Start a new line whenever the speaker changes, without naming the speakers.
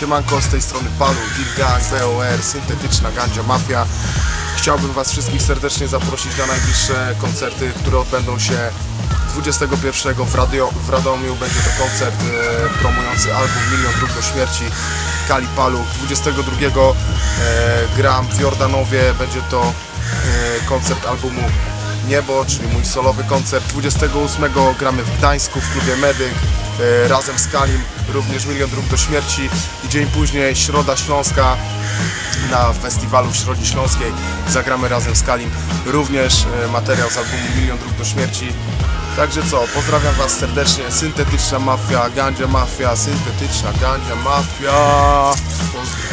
Siemanko, z tej strony Palu, Deep Gang, BOR, Syntetyczna Gandzia Mafia. Chciałbym Was wszystkich serdecznie zaprosić na najbliższe koncerty, które odbędą się 21 w, radio, w Radomiu. Będzie to koncert e, promujący album Milion Dróg do Śmierci Kali Palu. 22 e, gram w Jordanowie. Będzie to e, koncert albumu Niebo, czyli mój solowy koncert. 28 gramy w Gdańsku w klubie Medyk razem z Kalim, również Milion Dróg do Śmierci i dzień później Środa Śląska na festiwalu w Środzie Śląskiej zagramy razem z Kalim również e, materiał z albumu Milion Dróg do Śmierci. Także co, pozdrawiam Was serdecznie, Syntetyczna Mafia, Gandzia Mafia, Syntetyczna Gandzia Mafia. Pozdrawiam.